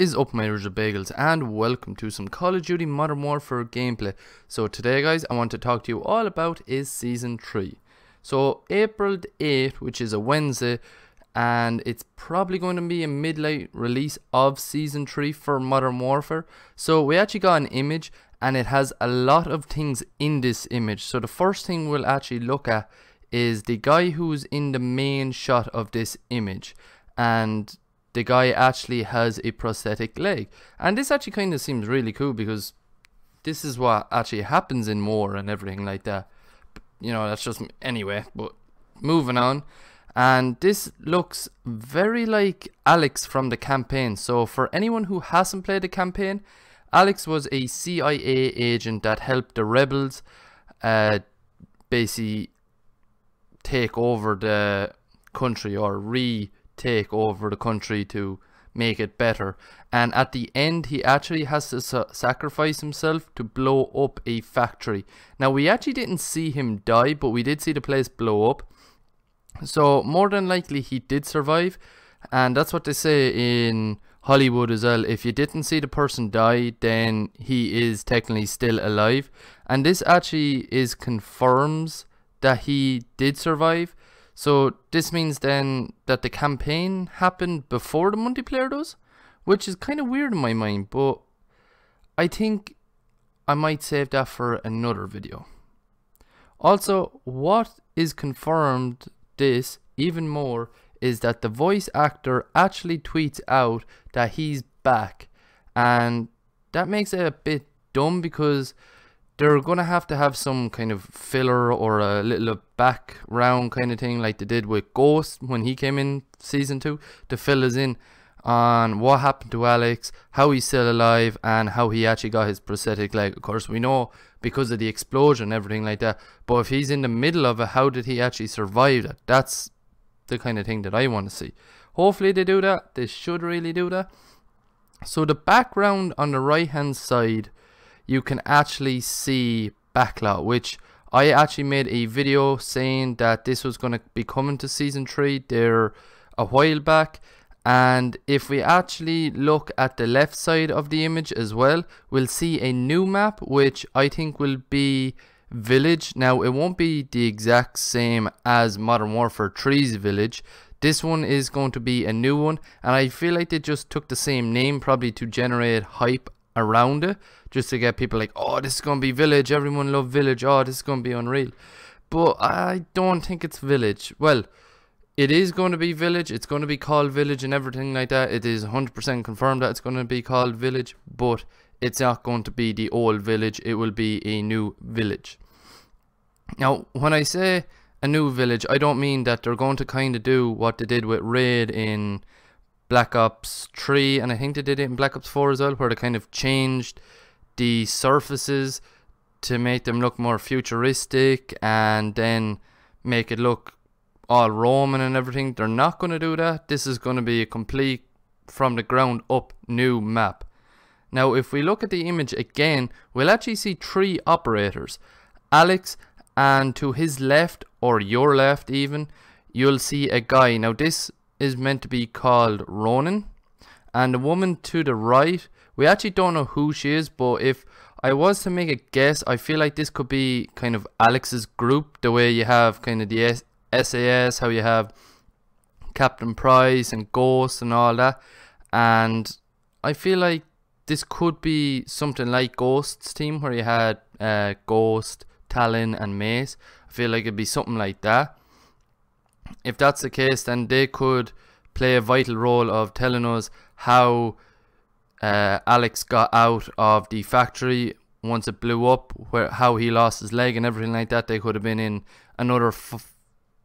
is up my original bagels and welcome to some Call of Duty Modern Warfare gameplay. So today guys I want to talk to you all about is season 3. So April 8th which is a Wednesday and it's probably going to be a midnight release of season 3 for Modern Warfare. So we actually got an image and it has a lot of things in this image. So the first thing we'll actually look at is the guy who's in the main shot of this image and the guy actually has a prosthetic leg. And this actually kind of seems really cool because this is what actually happens in war and everything like that. You know, that's just anyway, but moving on. And this looks very like Alex from the campaign. So for anyone who hasn't played the campaign, Alex was a CIA agent that helped the rebels uh, basically take over the country or re take over the country to make it better. And at the end, he actually has to sa sacrifice himself to blow up a factory. Now, we actually didn't see him die, but we did see the place blow up. So, more than likely, he did survive. And that's what they say in Hollywood as well. If you didn't see the person die, then he is technically still alive. And this actually is confirms that he did survive. So this means then that the campaign happened before the multiplayer does, which is kind of weird in my mind, but I think I might save that for another video. Also, what is confirmed this even more is that the voice actor actually tweets out that he's back and that makes it a bit dumb because they're gonna have to have some kind of filler or a little background kind of thing like they did with Ghost when he came in season two to fill us in on what happened to Alex, how he's still alive, and how he actually got his prosthetic leg. Of course, we know because of the explosion everything like that. But if he's in the middle of it, how did he actually survive that? That's the kind of thing that I want to see. Hopefully they do that. They should really do that. So the background on the right hand side you can actually see backlot which I actually made a video saying that this was going to be coming to season 3 there a while back. And if we actually look at the left side of the image as well we'll see a new map which I think will be village. Now it won't be the exact same as modern warfare 3's village. This one is going to be a new one and I feel like they just took the same name probably to generate hype around it just to get people like, oh, this is going to be Village. Everyone love Village. Oh, this is going to be unreal. But I don't think it's Village. Well, it is going to be Village. It's going to be called Village and everything like that. It is 100% confirmed that it's going to be called Village. But it's not going to be the old Village. It will be a new Village. Now, when I say a new Village, I don't mean that they're going to kind of do what they did with Raid in Black Ops 3 and I think they did it in Black Ops 4 as well where they kind of changed the surfaces to make them look more futuristic and then make it look all Roman and everything. They're not going to do that. This is going to be a complete from the ground up new map. Now if we look at the image again, we'll actually see three operators. Alex and to his left or your left even, you'll see a guy. Now this is meant to be called Ronin. And the woman to the right, we actually don't know who she is, but if I was to make a guess, I feel like this could be kind of Alex's group, the way you have kind of the SAS, how you have Captain Price and Ghost and all that. And I feel like this could be something like Ghost's team, where you had uh, Ghost, Talon, and Mace. I feel like it'd be something like that if that's the case, then they could play a vital role of telling us how uh, Alex got out of the factory once it blew up, where how he lost his leg and everything like that. They could have been in another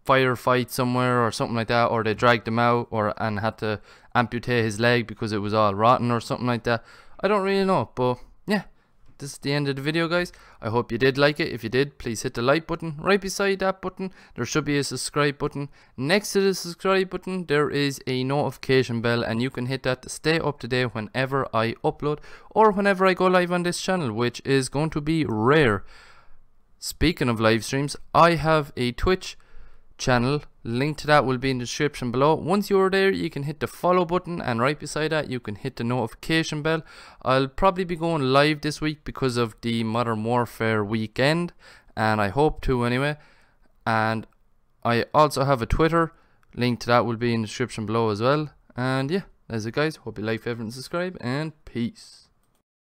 firefight somewhere or something like that, or they dragged him out or and had to amputate his leg because it was all rotten or something like that. I don't really know, but yeah, this is the end of the video guys. I hope you did like it. If you did please hit the like button right beside that button. There should be a subscribe button. Next to the subscribe button there is a notification bell and you can hit that to stay up to date whenever i upload or whenever i go live on this channel which is going to be rare. Speaking of live streams i have a twitch channel. Link to that will be in the description below. Once you're there, you can hit the follow button, and right beside that, you can hit the notification bell. I'll probably be going live this week because of the Modern Warfare weekend, and I hope to anyway. And I also have a Twitter. Link to that will be in the description below as well. And yeah, that's it, guys. Hope you like, favorite, and subscribe, and peace.